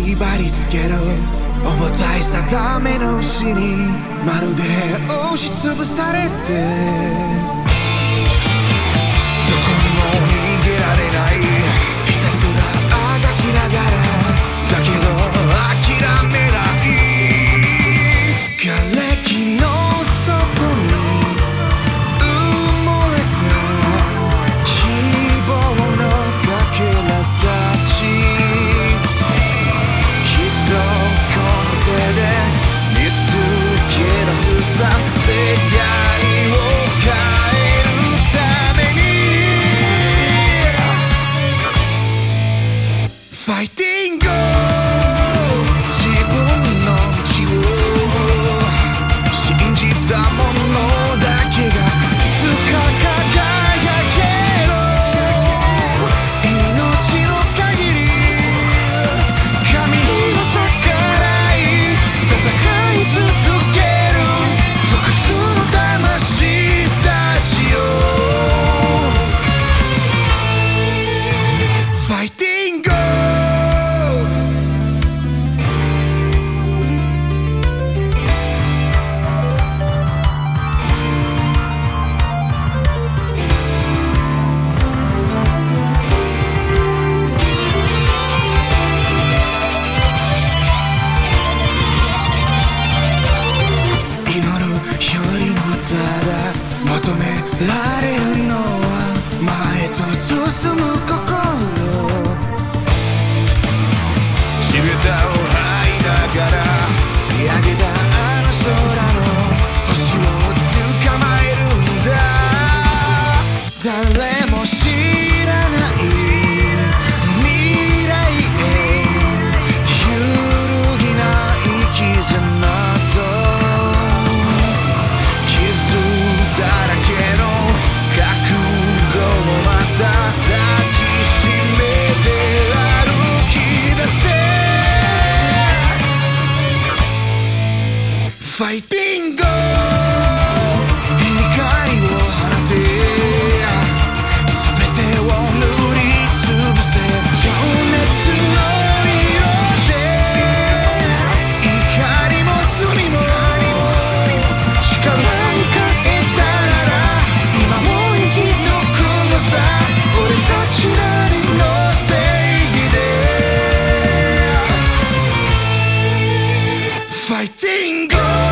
縛りつける重たい定めの牛にまるで押しつぶされて。fighting God.